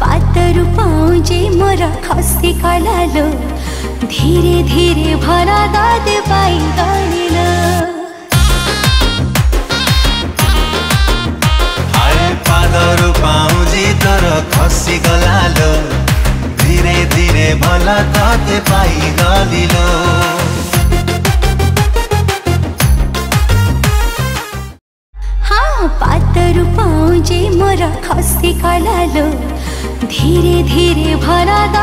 पातरु पाउँजे मोरा खसी कलालो धीरे धीरे भरा दाद बाई गालिलो हाय पातहरू पाउँजे तर खसी कलालो धीरे धीरे भला दाद बाई गालिलो हाँ पातहरू पाउँजे मोरा खसी कलालो धीरे धीरे भरा